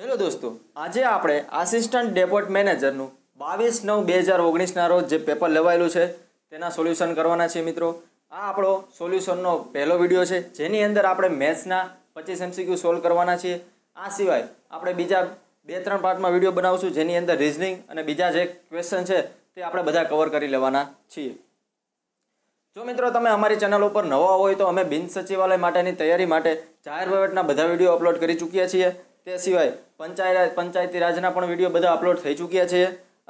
Hello દોસ્તો, આજે આપણે આસિસ્ટન્ટ ડેપોટ મેનેજરનું બાવીસ નવ બે હજાર ઓગણીસના રોજ જે પેપર લેવાયેલું છે, તેના સોલ્યુશન કરવાના છે મિત્રો. આ આપણો સોલ્યુશનનો પહેલો વીડિયો છે, જેની અંદર આપણે મેથ્સના પચીસ એમસીક્યુ સોલ્વ કરવાના છીએ. આ સિવાય આપણે બીજા બે ત્રણ પાર્ટમાં વીડિયો બનાવશું, જેની અંદર રિઝનિંગ અને બીજા જે ક્વેશ્ચન છે, તે આપણે બધા કવર કરી લેવાના છીએ. જો મિત્રો તમે અમારી ચેનલ ઉપર નવા હોય તો અમે બિન સચિવાલય માટેની તૈયારી માટે જાહેર વહીવટના બધા વીડિયો અપલોડ કરી ચૂક્યા છીએ. તે સિવાય પંચાયત પંચાયતી રાજના પણ વીડિયો બધા અપલોડ થઈ ચૂક્યા છે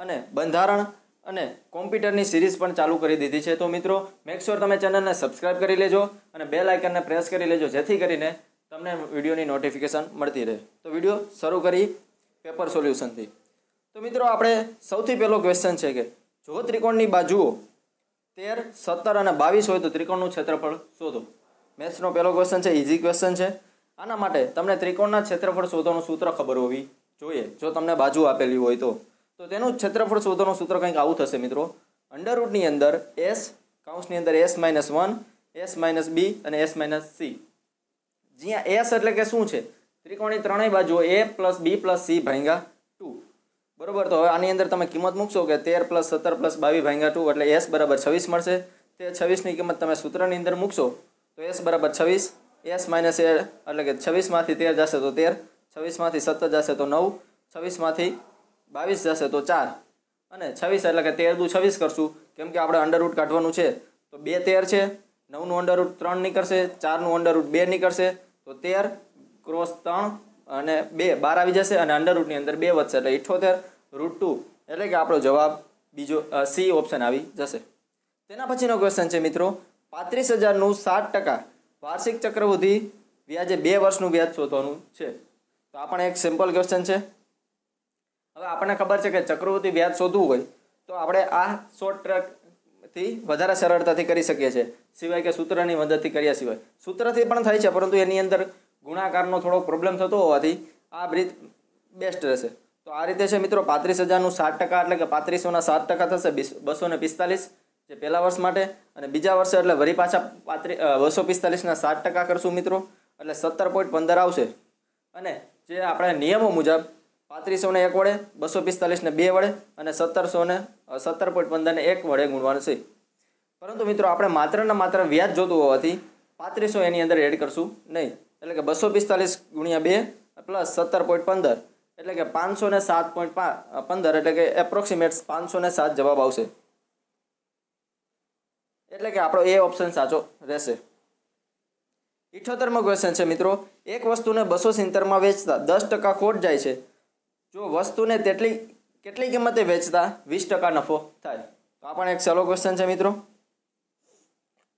અને બંધારણ અને કોમ્પ્યુટરની સિરીઝ પણ ચાલુ કરી દીધી છે. તો મિત્રો મેક્સ્યોર તમે ચેનલને સબસ્ક્રાઇબ કરી લેજો અને બે લાઇકનને પ્રેસ કરી લેજો, જેથી કરીને તમને વિડીયોની નોટિફિકેશન મળતી રહે. તો વીડિયો શરૂ કરી પેપર સોલ્યુશનથી તો મિત્રો, આપણે સૌથી પહેલો ક્વેશ્ચન છે કે જો ત્રિકોણની બાજુઓ તેર, સત્તર અને બાવીસ હોય તો ત્રિકોણનું ક્ષેત્રફળ શોધો. મેથ્સનો પહેલો ક્વેશ્ચન છે ઇઝી ક્વેશ્ચન છે. આના માટે તમને ત્રિકોણના ક્ષેત્રફળ શોધવાનું સૂત્ર ખબર હોવી જોઈએ. જો તમને બાજુ આપેલી હોય તો. તો તેનું ક્ષેત્રફળ શોધવાનું સૂત્ર કંઈક આવું થશે મિત્રો. અંડરરૂટની અંદર એસ કાઉન્સની અંદર S minus one S minus B અને એસ માઇનસ સી જ્યાં એસ એટલે કે શું છે? ત્રિકોણની ત્રણેય બાજુઓ A plus B plus C ભાંગા two બરોબર? તો હવે આની અંદર તમે કિંમત મૂકશો કે તેર પ્લસ સત્તર પ્લસ બાવીસ ભાંગા ટુ એટલે એસ બરાબર છવ્વીસ મળશે. તે છવ્વીસની કિંમત તમે સૂત્રની અંદર મૂકશો તો એસ બરાબર છવ્વીસ એસ માઇનસ એ એટલે કે છવ્વીસમાંથી તેર જશે તો તેર, છવ્વીસમાંથી સત્તર જશે તો નવ, છવ્વીસમાંથી બાવીસ જશે તો ચાર. અને છવ્વીસ એટલે કે તેર દુ છવ્વીસ કરશું. કેમ કે આપણે અંડરરૂટ કાઢવાનું છે. તો બે તેર છે, નવનું અંડરરૂટ ત્રણ નીકળશે, ચારનું અંડરરૂટ બે નીકળશે. તો તેર ક્રોસ ત્રણ અને બે, બાર આવી જશે અને અંડરરૂટની અંદર બે વધશે એટલે ઇઠ્ઠોતેર રૂટ ટુ એટલે કે આપણો જવાબ બીજો સી ઓપ્શન આવી જશે. તેના પછીનો ક્વેશ્ચન છે મિત્રો, પાંત્રીસ હજારનું સાત ટકા વાર્ષિક ચક્રવૃદ્ધિ વ્યાજે બે વર્ષનું વ્યાજ શોધવાનું છે. તો આ પણ એક સિમ્પલ ક્વેશ્ચન છે. હવે આપણને ખબર છે કે ચક્રવૃદ્ધિ વ્યાજ શોધવું હોય તો આપણે આ શોર્ટ ટ્રેકથી વધારે સરળતાથી કરી શકીએ છીએ. સિવાય કે સૂત્રની મદદથી કર્યા સિવાય. સૂત્રથી પણ થાય છે, પરંતુ એની અંદર ગુણાકારનો થોડો પ્રોબ્લેમ થતો હોવાથી આ રીત બેસ્ટ રહેશે. તો આ રીતે છે મિત્રો, પાંત્રીસ હજારનું સાત ટકા એટલે કે પાંત્રીસોના સાત ટકા થશે બસો ને પિસ્તાલીસ. જે પહેલા વર્ષ માટે અને બીજા વર્ષે એટલે વરી પાછા પાંત્રી બસો પિસ્તાલીસના સાત ટકા કરશું મિત્રો. એટલે સત્તર પોઈન્ટ પંદર આવશે. અને જે આપણા નિયમો મુજબ પાંત્રીસો ને એક વડે, બસો પિસ્તાલીસને બે વડે અને સત્તરસો ને સત્તર પોઈન્ટ પંદરને એક વડે ગુણવાનું છે. પરંતુ મિત્રો આપણે માત્ર ને માત્ર વ્યાજ જોતું હોવાથી પાંત્રીસો એની અંદર એડ કરશું નહીં. એટલે કે બસો પિસ્તાલીસ ગુણ્યા બે પ્લસ સત્તર પોઈન્ટ પંદર એટલે કે પાંચસો સાત પોઈન્ટ પંદર એટલે કે એપ્રોક્સિમેટ પાંચસો સાત જવાબ આવશે. એટલે કે આપણો એ ઓપ્શન સાચો રહેશે. ઇઠોતેરમો ક્વેશ્ચન છે મિત્રો, એક વસ્તુને બસો સિત્તેરમાં વેચતા દસ ટકા ખોટ જાય છે. જો વસ્તુને તેટલી, કેટલી કિંમતે વેચતા? વીસ ટકા નફો થાય. તો આ પણ એક સહેલો ક્વેશ્ચન છે મિત્રો.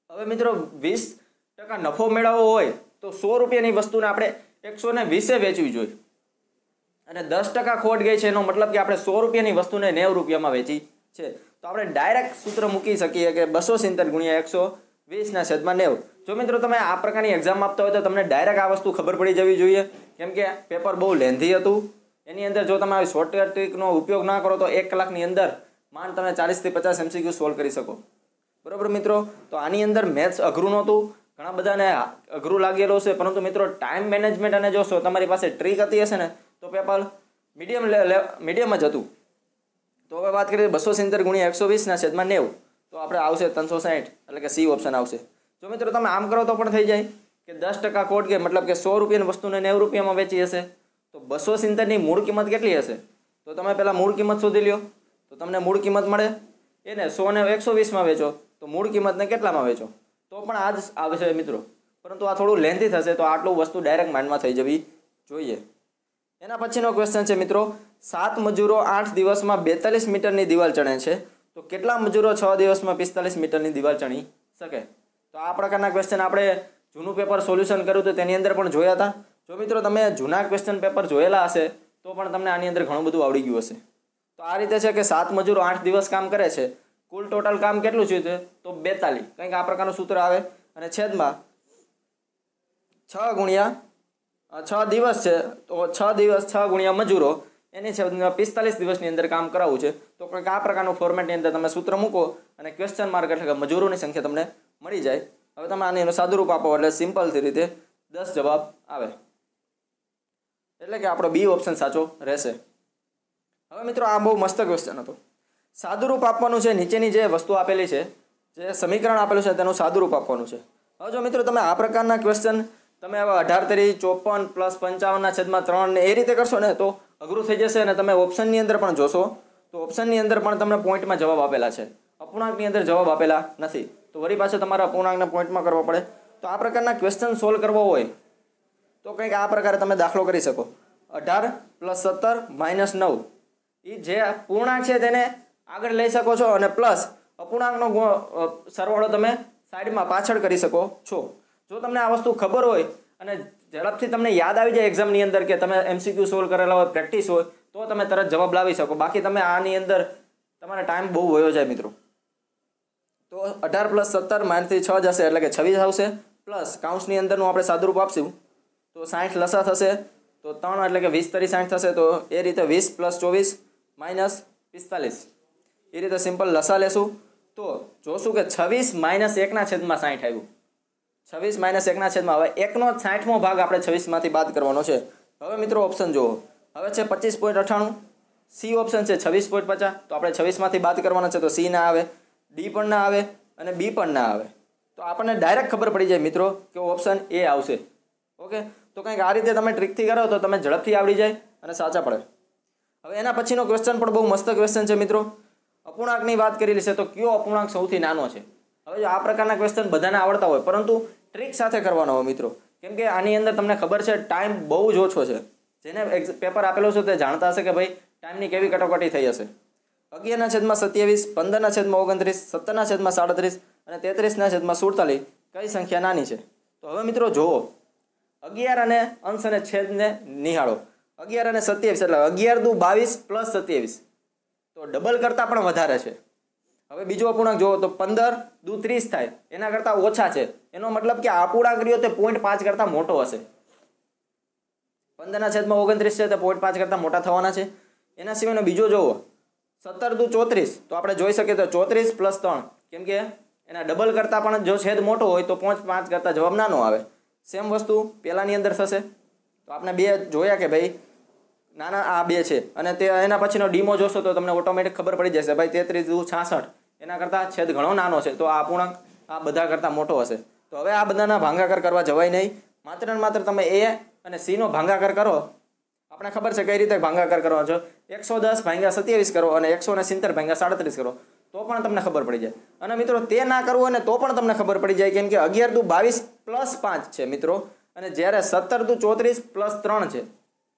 હવે મિત્રો, વીસ ટકા નફો મેળવવો હોય તો સો રૂપિયાની વસ્તુને આપણે એકસો ને વીસે વેચવી જોઈએ. અને દસ ટકા ખોટ ગઈ છે એનો મતલબ કે આપણે સો રૂપિયાની વસ્તુને નેવું રૂપિયામાં વેચી છે. તો આપણે ડાયરેક્ટ સૂત્ર મૂકી શકીએ કે બસો સિત્તેર ગુણ્યા એકસો વીસના છેદમાં નેવું. જો મિત્રો તમે આ પ્રકારની એક્ઝામ આપતા હોય તો તમને ડાયરેક્ટ આ વસ્તુ ખબર પડી જવી જોઈએ. કેમ કે પેપર બહુ લેન્ધી હતું. એની અંદર જો તમે આવી શોર્ટકટ ટ્રીકનો ઉપયોગ ના કરો તો એક કલાકની અંદર માંડ તમે ચાલીસથી પચાસ એમસીક્યુ સોલ્વ કરી શકો. બરાબર મિત્રો? તો આની અંદર મેથ્સ અઘરું નહોતું. ઘણા બધાને અઘરું લાગેલું છે. પરંતુ મિત્રો ટાઈમ મેનેજમેન્ટ અને જોશો તમારી પાસે ટ્રીક હતી હશે ને, તો પેપર મીડિયમ મીડિયમ જ હતું. તો હવે વાત કરીએ બસો સિત્તેર ગુણ્યા એકસો વીસના છેદમાં નેવું. તો આપણે આવશે ત્રણસો સાઠ એટલે કે સી ઓપ્શન આવશે. જો મિત્રો તમે આમ કરો તો પણ થઈ જાય કે દસ ટકા કોટ કે મતલબ કે સો રૂપિયાની વસ્તુને નેવું રૂપિયામાં વેચી હશે. તો બસો સિત્તેરની મૂળ કિંમત કેટલી હશે? તો તમે પહેલાં મૂળ કિંમત શોધી લ્યો. તો તમને મૂળ કિંમત મળે. એને સો ને એકસો વીસમાં વેચો. તો મૂળ કિંમતને કેટલામાં વેચો? તો પણ આ જ આવશે મિત્રો. પરંતુ આ થોડું લેન્થી થશે તો આટલું વસ્તુ ડાયરેક્ટ માઇન્ડમાં થઈ જવી જોઈએ. એના પછીનો ક્વેશ્ચન છે મિત્રો સાત મજૂરો આઠ દિવસમાં બેતાલીસ મીટરની દિવાલ ચણે છે. તો કેટલા મજૂરો છ દિવસમાં પિસ્તાલીસ મીટરની દિવાલ ચણી શકે? તો આ પ્રકારના ક્વેશ્ચન આપણે જૂનું પેપર સોલ્યુશન કર્યું તો તેની અંદર પણ જોયા હતા. જો મિત્રો તમે જૂના ક્વેશ્ચન પેપર જોયેલા હશે, તો પણ તમને આની અંદર ઘણું બધું આવડી ગયું હશે. તો આ રીતે છે કે સાત મજૂરો આઠ દિવસ કામ કરે છે. કુલ ટોટલ કામ કેટલું છે? તો બેતાલીસ. કંઈક આ પ્રકારનું સૂત્ર આવે. અને છેદમાં છ ગુણ્યા છ દિવસ છે. તો છ દિવસ છ ગુણ્યા મજૂરો. એની છે પિસ્તાલીસ દિવસની અંદર કામ કરાવવું છે. તો કંઈક આ પ્રકારનું ફોર્મેટની અંદર તમે સૂત્ર મૂકો અને ક્વેશ્ચન માર્ક એટલે કે મજૂરોની સંખ્યા તમને મળી જાય. હવે તમે આને એનું સાદુરૂપ આપો એટલે સિમ્પલથી રીતે દસ જવાબ આવે. એટલે કે આપણો બી ઓપ્શન સાચો રહેશે. હવે મિત્રો આ બહુ મસ્ત ક્વેશ્ચન હતો. સાદુરૂપ આપવાનું છે, નીચેની જે વસ્તુ આપેલી છે, જે સમીકરણ આપેલું છે તેનું સાદુરૂપ આપવાનું છે. હવે જો મિત્રો તમે આ પ્રકારના ક્વેશ્ચન તમે હવે અઢાર તરી ચોપન પ્લસ પંચાવનના છેદમાં ત્રણ ને એ રીતે કરશો ને, તો અઘરું થઈ જશે અને તમે ઓપ્શનની અંદર પણ જોશો. તો ઓપ્શનની અંદર પણ તમને પોઈન્ટમાં જવાબ આપેલા છે. અપૂર્ણાંકની અંદર જવાબ આપેલા નથી. તો વળી પાછો તમારે અપૂર્ણાંકને પોઈન્ટમાં કરવા પડે. તો આ પ્રકારના ક્વેશ્ચન સોલ્વ કરવો હોય, તો કંઈક આ પ્રકારે તમે દાખલો કરી શકો. અઢાર પ્લસ સત્તર માઇનસ નવ. એ જે પૂર્ણાંક છે તેને આગળ લઈ શકો છો અને પ્લસ અપૂર્ણાંકનો સરવાળો તમે સાઈડમાં પાછળ કરી શકો છો. જો તમને આ વસ્તુ ખબર હોય અને ઝડપથી તમને યાદ આવી જાય એક્ઝામની અંદર કે તમે એમસીક્યુ સોલ્વ કરેલા હોય પ્રેક્ટિસ હોય, તો તમે તરત જવાબ લાવી શકો. બાકી તમે આની અંદર તમારે ટાઈમ બહુ વયો જાય મિત્રો. તો અઢાર પ્લસ સત્તર માઇનસથી છ જશે એટલે કે છવ્વીસ આવશે. પ્લસ કાઉન્સની અંદરનું આપણે સાદુરૂપ આપશું. તો સાઠ લસા થશે. તો ત્રણ એટલે કે વીસ તરી સાઠ થશે. તો એ રીતે વીસ પ્લસ ચોવીસ માઇનસ પિસ્તાલીસ. એ રીતે સિમ્પલ લસા લેશું. તો જોશું કે છવ્વીસ માઇનસ એકના છેદમાં સાઠ આવ્યું. છવ્વીસ માઇનસ એકના છેદમાં. હવે એકનો સાઠમો ભાગ આપણે છવ્વીસમાંથી બાદ કરવાનો છે. હવે મિત્રો ઓપ્શન જુઓ. હવે છે પચીસ પોઈન્ટ અઠ્ઠાણું સી ઓપ્શન છે છવ્વીસ પોઈન્ટ પચાસ. તો આપણે છવ્વીસમાંથી બાદ કરવાના છે તો સી ના આવે. ડી પણ ના આવે અને બી પણ ના આવે. તો આપણને ડાયરેક્ટ ખબર પડી જાય મિત્રો કે ઓપ્શન એ આવશે. ઓકે? તો કંઈક આ રીતે તમે ટ્રીકથી કરો તો તમે ઝડપથી આવડી જાય અને સાચા પડે. હવે એના પછીનો ક્વેશ્ચન પણ બહુ મસ્ત ક્વેશ્ચન છે મિત્રો. અપૂર્ણાંકની વાત કરેલી છે તો કયો અપૂર્ણાંક સૌથી નાનો છે? હવે જો આ પ્રકારના ક્વેશ્ચન બધાને આવડતા હોય, પરંતુ ટ્રીક સાથે કરવાનો હોય મિત્રો. કેમ કે આની અંદર તમને ખબર છે ટાઈમ બહુ જ ઓછો છે. જેને પેપર આપેલો છે તે જાણતા હશે કે ભાઈ ટાઈમની કેવી કટોકટી થઈ હશે. અગિયારના છેદમાં સત્યાવીસ, પંદરના છેદમાં ઓગણત્રીસ, સત્તરના છેદમાં સાડત્રીસ અને તેત્રીસના છેદમાં સુડતાલીસ, કઈ સંખ્યા નાની છે? તો હવે મિત્રો જુઓ. અગિયાર અને અંશ અને છેદને નિહાળો. અગિયાર અને સત્યાવીસ એટલે અગિયાર દુ બાવીસ પ્લસ સત્યાવીસ. તો ડબલ કરતાં પણ વધારે છે. હવે બીજો અપૂર્ણાંક જુઓ તો પંદર દુ ત્રીસ થાય. એના કરતાં ઓછા છે. એનો મતલબ કે આ અપૂર્ણાંક રહ્યો તે પોઈન્ટ પાંચ કરતાં મોટો હશે. પંદરના છેદમાં ઓગણત્રીસ છે તે પોઈન્ટ પાંચ કરતાં મોટા થવાના છે. એના સિવાયનો બીજો જોવો. સત્તર દુ ચોત્રીસ. તો આપણે જોઈ શકીએ તો ચોત્રીસ પ્લસ ત્રણ. કેમ કે એના ડબલ કરતાં પણ જો છેદ મોટો હોય તો પાંચ પાંચ કરતાં જવાબ નાનો આવે. સેમ વસ્તુ પહેલાંની અંદર થશે. તો આપણે બે જોયા કે ભાઈ નાના આ બે છે. અને તે એના પછીનો ડીમો જોશો તો તમને ઓટોમેટિક ખબર પડી જશે. ભાઈ તેત્રીસ દુ છાસઠ. એના કરતાં છેદ ઘણો નાનો છે. તો આ અપૂર્ણાંક આ બધા કરતાં મોટો હશે. તો હવે આ બધાના ભાંગાકાર કરવા જવાય નહીં. માત્ર ને માત્ર તમે એ અને સીનો ભાંગાકાર કરો. આપણે ખબર છે કઈ રીતે ભાંગાકાર કરવાનો છો? એકસો દસ ભાંગ્યા સત્યાવીસ કરો અને એકસો ને સિત્તેર ભાંગ્યા સાડત્રીસ કરો. તો પણ તમને ખબર પડી જાય. અને મિત્રો, તે ના કરવું હોય ને તો પણ તમને ખબર પડી જાય, કેમ કે અગિયાર દુ બાવીસ પ્લસ પાંચ છે મિત્રો. અને જ્યારે સત્તર દુ ચોત્રીસ પ્લસ ત્રણ છે.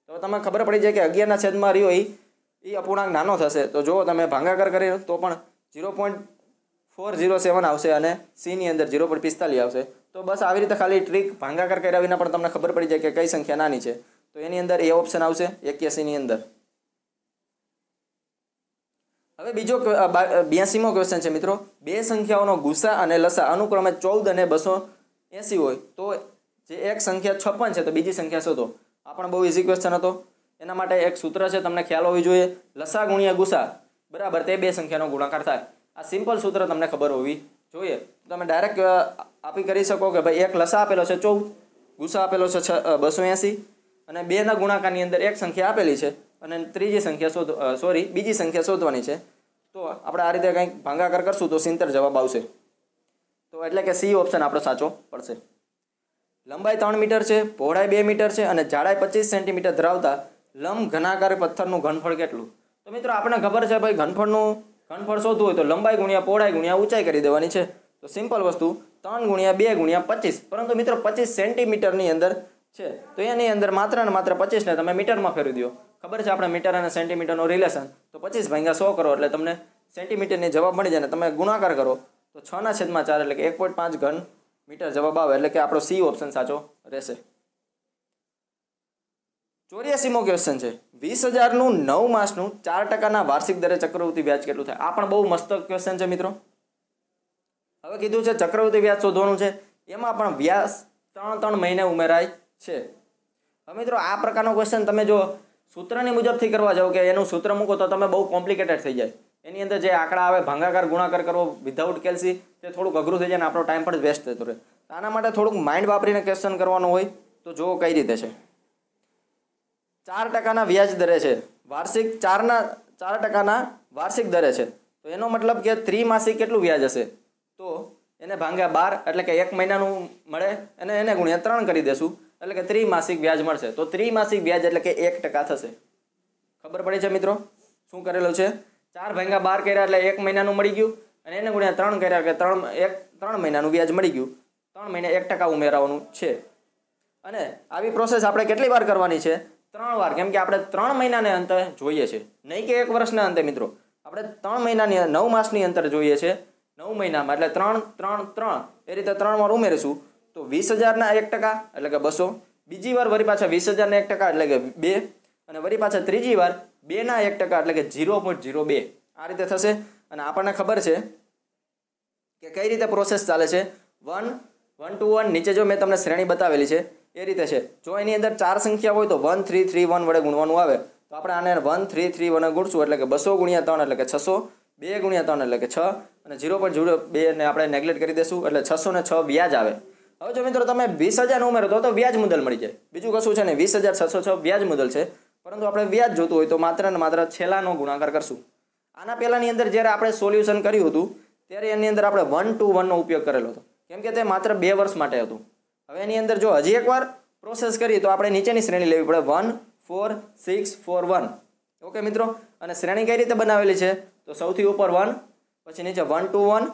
તો તમને ખબર પડી જાય કે અગિયારના છેદમાં રહ્યો એ એ અપૂર્ણાંક નાનો થશે. તો જો તમે ભાંગાકાર કરી તો પણ zero point four zero seven આવશે અને સીની અંદર ઝીરો પોઈન્ટ પિસ્તાલીસ આવશે. તો બસ આવી રીતે ખાલી ટ્રીક ભાંગાકાર કર્યા વિના પણ તમને ખબર પડી જાય કે કઈ સંખ્યા નાની છે. તો એની અંદર એ ઓપ્શન આવશે એક્યાસીની અંદર. હવે બીજો બ્યાસીમો ક્વેશ્ચન છે મિત્રો. બે સંખ્યાઓનો ગુસા અને લસા અનુક્રમે ચૌદ અને બસો એંસી હોય, તો જે એક સંખ્યા છપ્પન છે તો બીજી સંખ્યા શોધો. આ પણ બહુ ઇઝી ક્વેશ્ચન હતો. એના માટે એક સૂત્ર છે, તમને ખ્યાલ હોવી જોઈએ. લસા ગુણ્યા ગુસા બરાબર, તે બે સંખ્યાનો ગુણાકાર થાય. આ સિમ્પલ સૂત્ર તમને ખબર હોવી જોઈએ. તમે ડાયરેક્ટ આપી કરી શકો કે ભાઈ એક લસા આપેલો છે ચૌદ, ગુસા આપેલો છે છ બસો એંસી અને બેના ગુણાકારની અંદર એક સંખ્યા આપેલી છે અને ત્રીજી સંખ્યા શોધ સોરી બીજી સંખ્યા શોધવાની છે. તો આપણે આ રીતે કંઈક ભાંગાકાર કરશું તો સિત્તેર જવાબ આવશે. તો એટલે કે સી ઓપ્શન આપણો સાચો પડશે. લંબાઈ ત્રણ મીટર છે, પહોળાઈ બે મીટર છે અને જાડાઈ પચીસ સેન્ટીમીટર ધરાવતા લંબ ઘનાકાર પથ્થરનું ઘનફળ કેટલું? તો મિત્રો, આપણને ખબર છે ભાઈ, ઘનફળનું, ઘનફળ શોધવું હોય તો લંબાઈ ગુણ્યા પહોળાઈ ગુણ્યા ઊંચાઈ કરી દેવાની છે. તો સિમ્પલ વસ્તુ, ત્રણ ગુણ્યા બે ગુણ્યા પચીસ. પરંતુ મિત્રો, પચીસ સેન્ટીમીટરની અંદર છે. તો એની અંદર માત્ર ને માત્ર પચીસને તમે મીટરમાં ફેરવી દો. ખબર છે આપણે મીટર અને સેન્ટીમીટરનો રિલેશન તો પચીસ ભાગ્યા સો કરો એટલે તમને સેન્ટીમીટરની જવાબ મળી જાય ને તમે ગુણાકાર કરો. તો છના છેદમાં ચાર એટલે કે એક પોઈન્ટ પાંચ ઘન મીટર જવાબ આવે એટલે કે આપણો સી ઓપ્શન સાચો રહેશે. ચોર્યાસીમો ક્વેશ્ચન છે. વીસ હજારનું નવ માસનું ચાર ટકાના વાર્ષિક દરે ચક્રવૃત્તિ વ્યાજ કેટલું થાય? આ પણ બહુ મસ્ત ક્વેશ્ચન છે મિત્રો. હવે કીધું છે ચક્રવૃત્તિ વ્યાજ શોધવાનું છે. એમાં પણ વ્યાજ ત્રણ ત્રણ મહિને ઉમેરાય છે. હવે મિત્રો, આ પ્રકારનો ક્વેશ્ચન તમે જો સૂત્રની મુજબથી કરવા જાઓ કે એનું સૂત્ર મૂકો તો તમે બહુ કોમ્પ્લિકેટેડ થઈ જાય. એની અંદર જે આંકડા આવે, ભાંગાકાર, ગુણાકાર કરવો વિધાઉટ કેલ્સી તે થોડુંક અઘરું થઈ જાય ને આપણો ટાઈમ પણ વેસ્ટ થતો રહે. આના માટે થોડુંક માઇન્ડ વાપરીને ક્વેશ્ચન કરવાનું હોય તો જુઓ કઈ રીતે છે. ચાર ટકાના વ્યાજ દરે છે. વાર્ષિક ચારના, ચાર ટકાના વાર્ષિક દરે છે. તો એનો મતલબ કે ત્રિમાસિક કેટલું વ્યાજ હશે? તો એને ભાંગ્યા બાર, એટલે કે એક મહિનાનું મળે અને એને ગુણ્યા ત્રણ કરી દેશું, એટલે કે ત્રિમાસિક વ્યાજ મળશે. તો ત્રિમાસિક વ્યાજ એટલે કે એક ટકા થશે. ખબર પડી છે મિત્રો? શું કરેલું છે? ચાર ભાંગ્યા બાર કર્યા એટલે એક મહિનાનું મળી ગયું અને એને ગુણ્યા ત્રણ કર્યા કે ત્રણ, એક, ત્રણ મહિનાનું વ્યાજ મળી ગયું. ત્રણ મહિને એક ટકા ઉમેરાવાનું છે. અને આવી પ્રોસેસ આપણે કેટલી વાર કરવાની છે? ત્રણ વાર. કેમ કે આપણે ત્રણ મહિનાને અંતે જોઈએ છે. નહીં કે એક વર્ષના અંતે, મિત્રો. આપણે ત્રણ મહિનાની, નવ માસની અંતર જોઈએ છે. નવ મહિનામાં. એટલે ત્રણ ત્રણ ત્રણ. એ રીતે ત્રણ વાર ઉમેરીશું. તો વીસ હજારના એક ટકા, એટલે કે બસો. બીજી વાર વળી પાછા વીસ હજારના એક ટકા, એટલે કે બે. અને વળી પાછા ત્રીજી વાર બેના એક ટકા, એટલે કે ઝીરો પોઈન્ટ ઝીરો બે. આ રીતે થશે. અને આપણને ખબર છે કે કઈ રીતે પ્રોસેસ ચાલે છે. One one two one. નીચે જો મેં તમને શ્રેણી બતાવેલી છે એ રીતે છે. જો એની અંદર ચાર સંખ્યા હોય તો વન થ્રી થ્રી વન વડે ગુણવાનું આવે. તો આપણે આને વન થ્રી થ્રી વડે ગુણશું એટલે કે બસો ગુણ્યા ત્રણ એટલે કે છસો, બે ગુણ્યા ત્રણ એટલે કે છ, અને ઝીરો પોઈન્ટ ઝીરો બે ને આપણે નેગ્લેક્ટ કરી દઈશું એટલે છસો ને છ વ્યાજ આવે. હવે જો મિત્રો તમે વીસ હજાર ઉમેરો તો તો વ્યાજ મુદલ મળી જાય. બીજું કશું છે ને વીસ હજાર છસો છ વ્યાજ મુદલ છે. પરંતુ આપણે વ્યાજ જોતું હોય તો માત્ર ને માત્ર છેલ્લાનો ગુણાકાર કરશું. આના પહેલાંની અંદર જ્યારે આપણે સોલ્યુશન કર્યું હતું, ત્યારે એની અંદર આપણે વન ટુ વનનો ઉપયોગ કરેલો હતો. કેમ કે તે માત્ર બે વર્ષ માટે હતું. હવે એની અંદર જો હજી એકવાર પ્રોસેસ કરીએ તો આપણે નીચેની શ્રેણી લેવી પડે. One four six four one okay મિત્રો? અને શ્રેણી કઈ રીતે બનાવેલી છે? તો સૌથી ઉપર વન પછી નીચે વન ટુ વન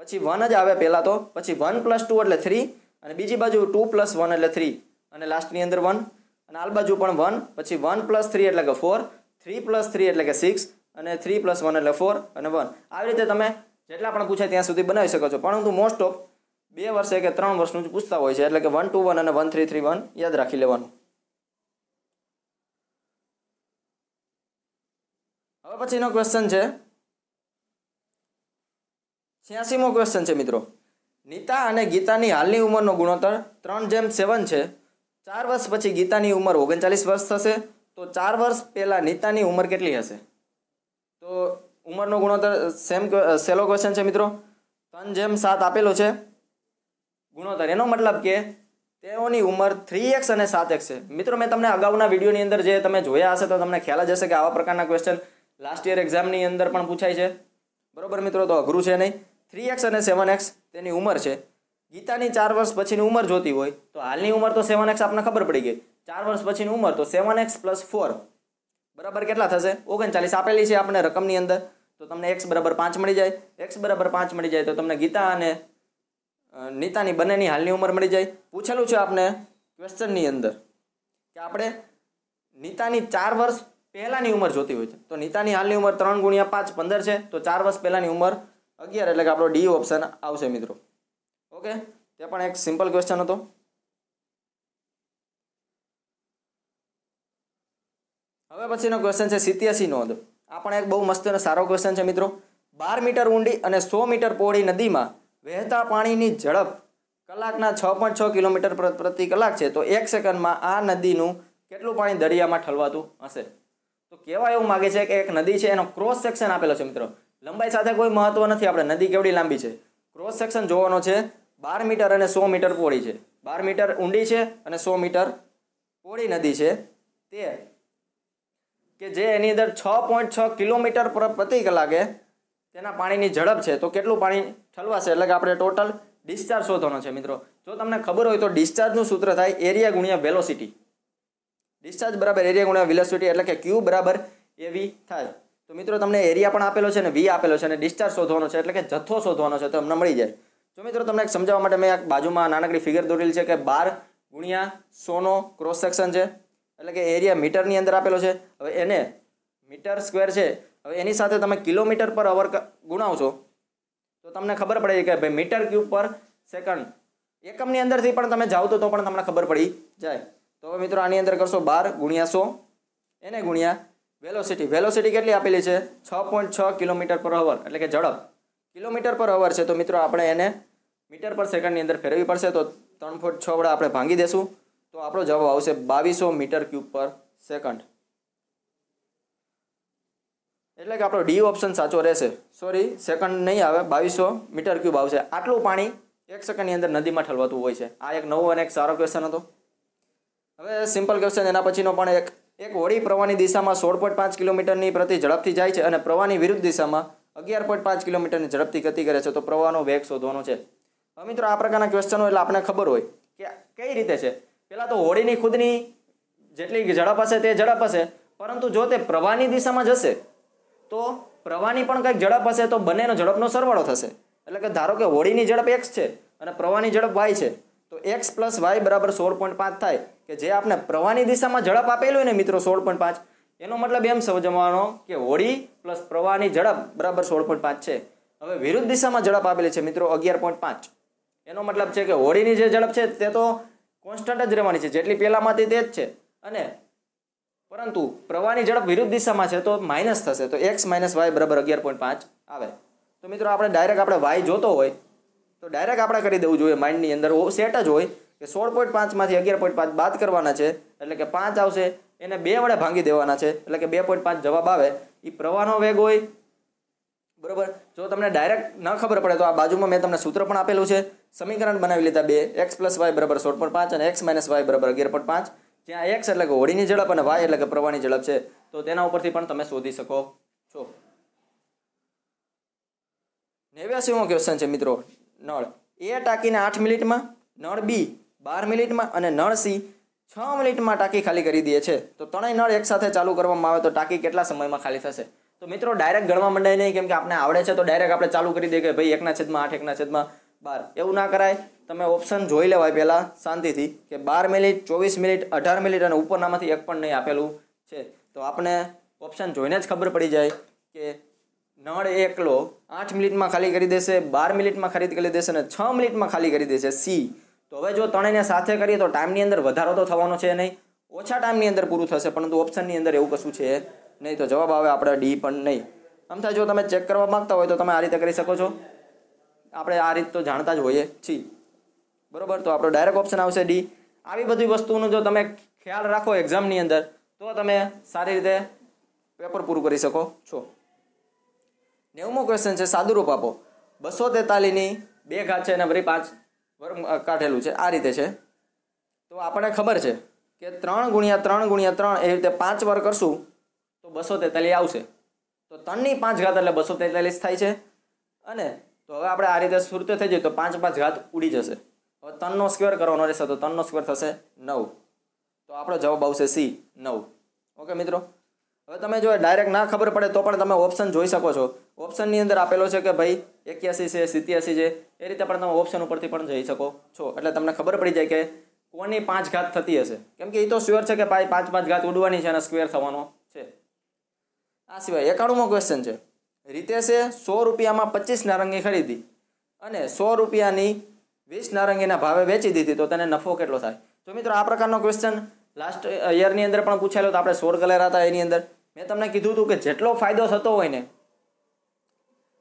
પછી વન જ આવે પહેલાં તો. પછી વન પ્લસ ટુ એટલે થ્રી અને બીજી બાજુ ટુ પ્લસ વન એટલે થ્રી અને લાસ્ટની અંદર વન અને આલ બાજુ પણ વન પછી વન પ્લસ થ્રી એટલે કે ફોર થ્રી પ્લસ થ્રી એટલે કે સિક્સ અને થ્રી પ્લસ વન એટલે ફોર અને વન આવી રીતે તમે જેટલા પણ પૂછાય ત્યાં સુધી બનાવી શકો છો. પરંતુ મોસ્ટ ઓફ બે વર્ષે કે ત્રણ વર્ષનું જ પૂછતા હોય છે, એટલે કે વન ટુ વન અને વન થ્રી થ્રી વન યાદ રાખી લેવાનું. હવે પછીનો ક્વેશ્ચન છે. છ્યાસીમો ક્વેશ્ચન છે મિત્રો. નીતા અને ગીતાની હાલની ઉંમરનો ગુણોત્તર ત્રણ જેમ સેવન છે. ચાર વર્ષ પછી ગીતાની ઉંમર ઓગણચાલીસ વર્ષ થશે. તો ચાર વર્ષ પહેલાં નીતાની ઉંમર કેટલી હશે? તો ઉંમરનો ગુણોત્તર સેમ સેલો ક્વેશ્ચન છે મિત્રો. ત્રણ જેમ સાત આપેલો છે. ગુણોત્તર. એનો મતલબ કે તેઓની ઉંમર થ્રી એક્સ અને સાત એક્સ છે. મિત્રો, મેં તમને અગાઉના વિડીયોની અંદર જે તમે જોયા હશે તો તમને ખ્યાલ જ હશે કે આવા પ્રકારના ક્વેશ્ચન લાસ્ટ યર એક્ઝામની અંદર પણ પૂછાય છે. બરોબર મિત્રો, તો અઘરું છે નહીં. થ્રી એક્સ અને સેવન એક્સ તેની ઉંમર છે. ગીતાની ચાર વર્ષ પછીની ઉંમર જોતી હોય તો હાલની ઉંમર તો સેવન એક્સ આપણને ખબર પડી ગઈ. ચાર વર્ષ પછીની ઉંમર તો સેવન એક્સ પ્લસ ફોર બરાબર કેટલા થશે? ઓગણચાલીસ આપેલી છે આપણને રકમની અંદર. તો તમને એક્સ બરાબર પાંચ મળી જાય. એક્સ બરાબર પાંચ મળી જાય તો તમને ગીતા અને નીતાની બંનેની હાલની ઉંમર મળી જાય. પૂછેલું છે આપને ક્વેશ્ચનની અંદર કે આપણે નીતાની ચાર વર્ષ પહેલાંની ઉંમર જોતી હોય છે. તો નીતાની હાલની ઉંમર ત્રણ ગુણ્યા પાંચ, પંદર છે. તો ચાર વર્ષ પહેલાંની ઉંમર અગિયાર, એટલે કે આપણો ડી ઓપ્શન આવશે મિત્રો. ઓકે? તે પણ એક સિમ્પલ ક્વેશ્ચન હતો. હવે પછીનો ક્વેશ્ચન છે સિત્યાસી નોંધ. આ પણ એક બહુ મસ્ત અને સારો ક્વેશ્ચન છે મિત્રો. બાર મીટર ઊંડી અને સો મીટર પહોળી નદીમાં વહેતા પાણીની ઝડપ કલાકના છ પોઈન્ટ છ કિલોમીટર પ્રતિ કલાક છે, તો એક સેકન્ડમાં આ નદીનું કેટલું પાણી દરિયામાં ઠલવાતું હશે? તો કહેવા એવું માગે છે કે એક નદી છે, એનો ક્રોસ સેક્શન આપેલો છે મિત્રો. લંબાઈ સાથે કોઈ મહત્વ નથી, આપણે નદી કેવડી લાંબી છે? ક્રોસ સેક્શન જોવાનો છે, બાર મીટર અને સો મીટર પોળી છે. બાર મીટર ઊંડી છે અને સો મીટર પોળી નદી છે. તે કે જે એની અંદર છ પોઈન્ટ છ કિલોમીટર પ્રતિ કલાકે તેના પાણીની ઝડપ છે, તો કેટલું પાણી ઠલવાશે એટલે કે આપણે ટોટલ ડિસ્ચાર્જ શોધવાનો છે મિત્રો. જો તમને ખબર હોય તો ડિસ્ચાર્જનું સૂત્ર થાય એરિયા ગુણ્યા વેલોસિટી ડિસ્ચાર્જ બરાબર એરિયા ગુણ્યા વેલોસિટી એટલે કે ક્યુ બરાબર એવી થાય. તો મિત્રો તમને એરિયા પણ આપેલો છે ને વી આપેલો છે અને ડિસ્ચાર્જ શોધવાનો છે એટલે કે જથ્થો શોધવાનો છે તો તમને મળી જાય. જો મિત્રો તમને એક સમજાવવા માટે મેં એક બાજુમાં નાનકડી ફિગર દોરેલી છે કે બાર ગુણ્યા સોનો ક્રોસ સેક્શન છે. એટલે કે એરિયા મીટરની અંદર આપેલો છે. હવે એને મીટર સ્ક્વેર છે. હવે એની સાથે તમે કિલોમીટર પર અવર ગુણાવશો. તો તમને ખબર પડે કે ભાઈ મીટર ક્યુબ પર સેકન્ડ એકમની અંદરથી પણ તમે જાઓ તો પણ તમને ખબર પડી જાય. તો હવે મિત્રો આની અંદર કરશો બાર ગુણ્યા સો, એને ગુણ્યા વેલોસિટી વેલોસિટી કેટલી આપેલી છે? છ પોઈન્ટ છ કિલોમીટર પર અવર એટલે કે ઝડપ. કિલોમીટર પર અવર છે, તો મિત્રો આપણે એને મીટર પર સેકન્ડની અંદર ફેરવવી પડશે, તો ત્રણ ફૂટ છ વડા આપણે ભાંગી દેશું. તો આપણો જવાબ આવશે બાવીસો મીટર ક્યુબ પર સેકન્ડ. એટલે કે આપણો ડી ઓપ્શન સાચો રહેશે. સોરી સેકન્ડ નહીં આવે, બાવીસો મીટર ક્યુબ આવશે. આટલું પાણી એક સેકન્ડની અંદર નદીમાં ઠલવાતું હોય છે. આ એક નવો અને એક સારો ક્વેશ્ચન હતો. હવે સિમ્પલ ક્વેશ્ચન એના પછીનો પણ એક. એક હોડી પ્રવાહની દિશામાં સોળ પોઈન્ટ પાંચ કિલોમીટરની પ્રતિ ઝડપથી જાય છે અને પ્રવાહની વિરુદ્ધ દિશામાં અગિયાર પોઈન્ટ પાંચ કિલોમીટરની ઝડપથી ગતિ કરે છે. તો પ્રવાહનો વેગ શોધવાનો છે. હવે મિત્રો, આ પ્રકારના ક્વેશ્ચનો એટલે આપણને ખબર હોય કે કઈ રીતે છે. પહેલાં તો હોડીની ખુદની જેટલી ઝડપ હશે તે ઝડપ હશે. પરંતુ જો તે પ્રવાહની દિશામાં જશે તો પ્રવાહની પણ કંઈક ઝડપ હશે તો બંનેનો ઝડપનો સરવાળો થશે. એટલે કે ધારો કે હોળીની ઝડપ એક્સ છે અને પ્રવાહની ઝડપ વાય છે, તો એક્સ પ્લસ વાય બરાબર સોળ પોઈન્ટ પાંચ થાય કે જે આપણે પ્રવાહની દિશામાં ઝડપ આપેલું હોય ને મિત્રો સોળ પોઈન્ટ પાંચ, એનો મતલબ એમ સમજવાનો કે હોળી પ્લસ પ્રવાહની ઝડપ બરાબર સોળ પોઈન્ટ પાંચ છે. હવે વિરુદ્ધ દિશામાં ઝડપ આપેલી છે મિત્રો અગિયાર પોઈન્ટ પાંચ. એનો મતલબ છે કે હોળીની જે ઝડપ છે તે તો કોન્સ્ટન્ટ જ રહેવાની છે, જેટલી પહેલાંમાંથી તે જ છે. અને પરંતુ પ્રવાહની ઝડપ વિરુદ્ધ દિશામાં છે તો માઇનસ થશે. તો એક્સ માઇનસ વાય બરાબર અગિયાર પોઈન્ટ પાંચ આવે. તો મિત્રો આપણે ડાયરેક્ટ આપણે વાય જોતો હોય, તો ડાયરેક્ટ આપણે કરી દેવું જોઈએ માઇન્ડની અંદર. સેટ જ હોય કે સોળ પોઈન્ટ પાંચમાંથી અગિયાર પોઈન્ટ પાંચ બાદ કરવાના છે, એટલે કે પાંચ આવશે, એને બે વડે ભાંગી દેવાના છે, એટલે કે બે પોઈન્ટ પાંચ જવાબ આવે. એ પ્રવાહનો વેગ હોય, બરોબર? જો તમને ડાયરેક્ટ ન ખબર પડે તો આ બાજુમાં મેં તમને સૂત્ર પણ આપેલું છે. સમીકરણ બનાવી લીધા બે, એક્સ પ્લસ વાય બરાબર સોળ પોઈન્ટ પાંચ અને એક્સ માઇનસ વાય બરાબર અગિયાર પોઈન્ટ પાંચ. જ્યાં એક્સ એટલે કે હોડીની ઝડપ અને વાય એટલે કે પ્રવાહની ઝડપ છે. તો તેના ઉપરથી પણ તમે શોધી શકો છો. નેવ્યાસીમો ક્વેશ્ચન છે મિત્રો. નળ. એ ટાંકીને આઠ મિનિટમાં, નળ બી બાર મિનિટમાં અને નળ સી છ મિનિટમાં ટાંકી ખાલી કરી દે છે. તો ત્રણેય નળ એકસાથે ચાલુ કરવામાં આવે તો ટાંકી કેટલા સમયમાં ખાલી થશે? તો મિત્રો ડાયરેક્ટ ગણવા મંડાય નહીં, કેમ કે આપણે આવડે છે, તો ડાયરેક્ટ આપણે ચાલુ કરી દઈએ કે ભાઈ એકના છેદમાં આઠ, એકના છેદમાં બાર. એવું ના કરાય. તમે ઓપ્શન જોઈ લેવાય પહેલાં શાંતિથી કે બાર મિનિટ, ચોવીસ મિનિટ, અઢાર મિનિટ અને ઉપરનામાંથી એક પણ નહીં આપેલું છે. તો આપણે ઓપ્શન જોઈને જ ખબર પડી જાય કે નળ એકલો આઠ મિનિટમાં ખાલી કરી દેશે, બાર મિનિટમાં ખરીદ કરી દેશે અને છ મિનિટમાં ખાલી કરી દેશે. સી. તો હવે જો ત્રણેયને સાથે કરીએ તો ટાઈમની અંદર વધારો તો થવાનો છે નહીં. ઓછા ટાઈમની અંદર પૂરું થશે, પરંતુ ઓપ્શનની અંદર એવું કશું છે નહીં. તો જવાબ આવે આપણે ડી પણ નહીં. આમ થાય જો તમે ચેક કરવા માગતા હોય તો તમે આ રીતે કરી શકો છો. આપણે આ રીત તો જાણતા જ હોઈએ છીએ. બરોબર? તો આપણો ડાયરેક્ટ ઓપ્શન આવશે ડી આવી બધી વસ્તુનો જો તમે ખ્યાલ રાખો એક્ઝામની અંદર, તો તમે સારી રીતે પેપર પૂરું કરી શકો છો. નેવમો ક્વેશ્ચન છે, સાદુરૂપ આપો. બસો તેતાલીસની બે ઘાત છે અને ફરી પાંચ વર્ગ કાઢેલું છે. આ રીતે છે. તો આપણને ખબર છે કે ત્રણ ગુણ્યા ત્રણ ગુણ્યા ત્રણ એ રીતે પાંચ વાર કરશું, તો બસો તેતાલીસ આવશે. તો ત્રણની પાંચ ઘાત એટલે બસો તેતાલીસ થાય છે. અને તો હવે આપણે આ રીતે સુરત થઈ જઈએ તો પાંચ પાંચ ઘાત ઉડી જશે. હવે ત્રણનો સ્ક્વેર કરવાનો રહેશે તો ત્રણનો સ્ક્વેર થશે નવ. તો આપણો જવાબ આવશે સી, નવ. ઓકે, મિત્રો? હવે તમે જો ડાયરેક્ટ ના ખબર પડે તો પણ તમે ઓપ્શન જોઈ શકો છો. ઓપ્શનની અંદર આપેલો છે કે ભાઈ એક્યાસી છે, સિત્યાસી છે, એ રીતે પણ તમે ઓપ્શન ઉપરથી પણ જઈ શકો છો. એટલે તમને ખબર પડી જાય કે કોની પાંચ ઘાત થતી હશે. કેમ કે એ તો શ્યોર છે કે ભાઈ પાંચ પાંચ ઘાત ઉડવાની છે અને સ્ક્વેર થવાનો છે. આ સિવાય એકાણુંમો ક્વેશ્ચન છે. રીતેશે સો રૂપિયામાં પચીસ નારંગી ખરીદી અને સો રૂપિયાની વીસ નારંગીના ભાવે વેચી દીધી, તો તેને નફો કેટલો થાય? તો મિત્રો, આ પ્રકારનો ક્વેશ્ચન લાસ્ટ યરની અંદર પણ પૂછાયેલો તો આપણે સોર કલર હતા એની અંદર. મેં તમને કીધું હતું કે જેટલો ફાયદો થતો હોય ને,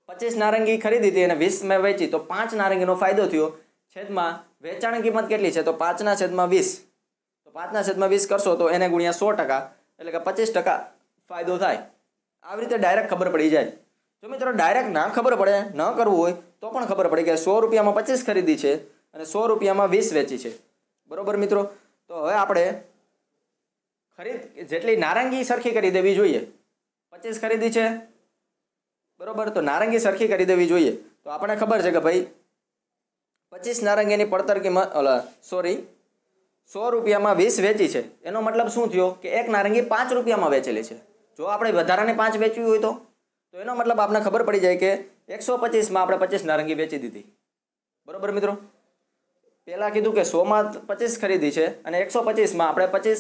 પચીસ નારંગી ખરીદી હતી અને વીસ મેં વેચી, તો પાંચ નારંગીનો ફાયદો થયો. છેદમાં વેચાણ કિંમત કેટલી છે? તો પાંચના છેદમાં વીસ. તો પાંચના છેદમાં વીસ કરશો તો એને ગુણ્યા સો ટકા, એટલે કે પચીસ ટકા ફાયદો થાય. આવી રીતે ડાયરેક્ટ ખબર પડી જાય. જો મિત્રો ડાયરેક્ટ ના ખબર પડે, ન કરવું હોય, તો પણ ખબર પડે કે સો રૂપિયામાં પચીસ ખરીદી છે અને સો રૂપિયામાં વીસ વેચી છે. બરોબર મિત્રો? તો હવે આપણે ખરીદ જેટલી નારંગી સરખી કરી દેવી જોઈએ. પચીસ ખરીદી છે? બરોબર? તો નારંગી સરખી કરી દેવી જોઈએ. તો આપણને ખબર છે કે ભાઈ, પચીસ નારંગીની પડતર કિંમત સોરી સો રૂપિયામાં વીસ વેચી છે. એનો મતલબ શું થયો? કે એક નારંગી પાંચ રૂપિયામાં વેચેલી છે. જો આપણે વધારાની પાંચ વેચવી હોય તો? તો એનો મતલબ આપણને ખબર પડી જાય કે એકસો પચીસમાં આપણે પચીસ નારંગી વેચી દીધી. બરોબર મિત્રો? પહેલાં કીધું કે સોમાં પચીસ ખરીદી છે અને એકસો પચીસમાં આપણે પચીસ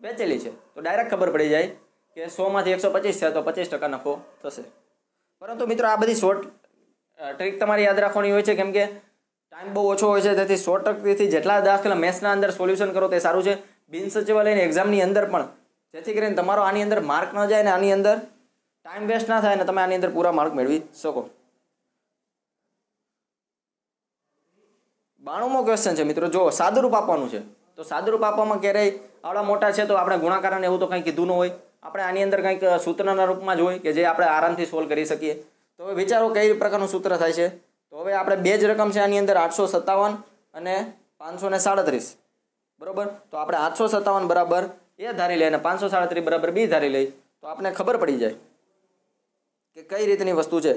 વેચેલી છે. તો ડાયરેક્ટ ખબર પડી જાય કે સોમાંથી એકસો પચીસ છે તો પચીસ ટકા નફો થશે. પરંતુ મિત્રો આ બધી શોર્ટ ટ્રીક તમારે યાદ રાખવાની હોય છે કેમ કે ટાઈમ બહુ ઓછો હોય છે, તેથી સો ટકાથી જેટલા દાખલા મેથ્સના અંદર સોલ્યુશન કરો તે સારું છે. બિન સચિવાલયની એક્ઝામની અંદર પણ. જેથી કરીને તમારો આની અંદર માર્ક ન જાય ને આની અંદર ટાઈમ વેસ્ટ ના થાય ને તમે આની અંદર પૂરા માર્ક મેળવી શકો. બાણુંમો ક્વેશ્ચન છે મિત્રો જો સાદુરૂપ આપવાનું છે. તો સાદુરૂપ આપવામાં ક્યારેય આવડા મોટા છે તો આપણે ગુણાકારને એવું તો કંઈ કીધું ન હોય. આપણે આની અંદર કંઈક સૂત્રના રૂપમાં જ હોય કે જે આપણે આરામથી સોલ્વ કરી શકીએ. તો હવે વિચારો કઈ પ્રકારનું સૂત્ર થાય છે? તો હવે આપણે બે જ રકમ છે આની અંદર, આઠસો સત્તાવન અને પાંચસો ને સાડત્રીસ. બરાબર? તો આપણે આઠસો સત્તાવન બરાબર એ ધારી લઈએ અને પાંચસો સાડત્રીસ બરાબર બી ધારી લઈ તો આપણે ખબર પડી જાય. કે કઈ રીતની વસ્તુ છે?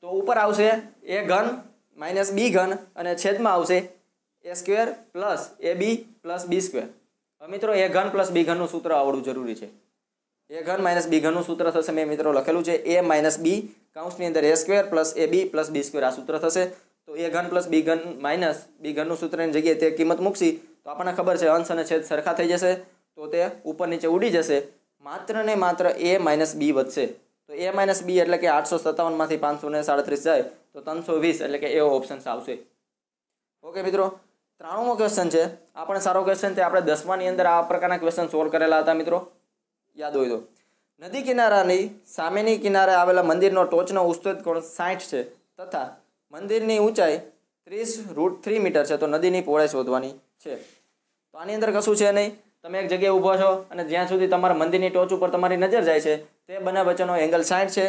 તો ઉપર આવશે એ ઘન માઇનસ બી ઘન અને છેદમાં આવશે a square plus a b plus b square. હવે મિત્રો, એ ઘન પ્લસ બી ઘનનું સૂત્ર આવડવું જરૂરી છે. એ ઘન માઇનસ બી ઘનનું સૂત્ર થશે. મેં મિત્રો લખેલું છે એ માઇનસ બી કાઉન્સની અંદર a square plus a b plus b square આ સૂત્ર થશે. તો એ ઘન પ્લસ બી ઘન માઇનસ બી ઘનનું સૂત્રની જગ્યાએ તે કિંમત મૂકશી. તો આપણને ખબર છે અંશ અને છેદ સરખા થઈ જશે. તો તે ઉપર નીચે ઉડી જશે. માત્ર ને માત્ર એ માઇનસ બી વધશે. તો એ માઇનસ બી એટલે કે આઠસો સત્તાવનમાંથી પાંચસો ને સાડત્રીસ જાય, તો ત્રણસો વીસ એટલે કે એવો ઓપ્શન આવશે. ઓકે મિત્રો. ત્રાણુંમો ક્વેશ્ચન છે. આ પણ સારો ક્વેશ્ચન તે આપણે દસમાની અંદર આ પ્રકારના ક્વેશ્ચન સોલ્વ કરેલા હતા, મિત્રો. યાદ હોય તો. નદી કિનારાની સામેની કિનારે આવેલા મંદિરનો ટોચનો ઉસ્તેદ કોણ? સાઠ છે. તથા મંદિરની ઊંચાઈ ત્રીસ રૂટ થ્રી મીટર છે. તો નદીની પહોળાઈ શોધવાની છે. તો આની અંદર કશું છે નહીં? તમે એક જગ્યાએ ઊભો છો અને જ્યાં સુધી તમારા મંદિરની ટોચ ઉપર તમારી નજર જાય છે તે બંને વચ્ચેનો એંગલ સાઠ છે.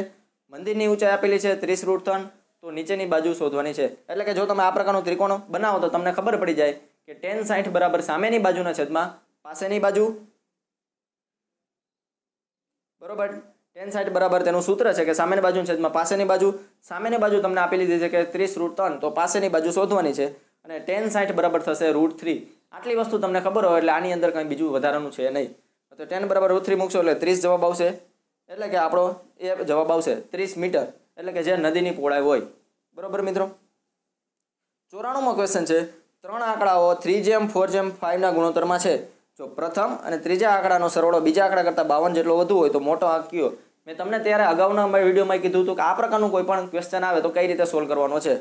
મંદિરની ઊંચાઈ આપેલી છે ત્રીસ રૂટ ત્રણ. તો નીચેની બાજુ શોધવાની છે. એટલે કે જો તમે આ પ્રકારનું ત્રિકોણ બનાવો તો તમને ખબર પડી જાય કે ટેન સાઠ બરાબર સામેની બાજુના છેદમાં પાસેની બાજુ. બરોબર? ટેન સાઈઠ બરાબર તેનું સૂત્ર છે કે સામેની બાજુ છેદમાં પાસેની બાજુ. સામેની બાજુ તમને આપી દીધી છે કે ત્રીસ રૂટ ત્રણ. તો પાસેની બાજુ શોધવાની છે. અને ટેન સાઈઠ બરાબર થશે રૂટ થ્રી. આટલી વસ્તુ તમને ખબર હોય એટલે આની અંદર કંઈ બીજું વધારાનું છે નહીં. તો ટેન બરાબર રૂટ થ્રી મૂકશો એટલે ત્રીસ જવાબ આવશે. એટલે કે આપણો એ જવાબ આવશે ત્રીસ મીટર. એટલે કે જે નદીની પહોળાઈ હોય. બરાબર મિત્રો? ચોરાણુંમાં ક્વેશ્ચન છે. ત્રણ આંકડાઓ થ્રી જેમ ફોર જેમ ફાઇવના ગુણોત્તરમાં છે. જો પ્રથમ અને ત્રીજા આંકડાનો સરવાળો બીજા આંકડા કરતાં બાવન જેટલો વધુ હોય તો મોટો આંક કયો? મેં તમને ત્યારે અગાઉના વિડીયોમાં કીધું હતું કે આ પ્રકારનું કોઈ પણ ક્વેશ્ચન આવે તો કઈ રીતે સોલ્વ કરવાનો છે?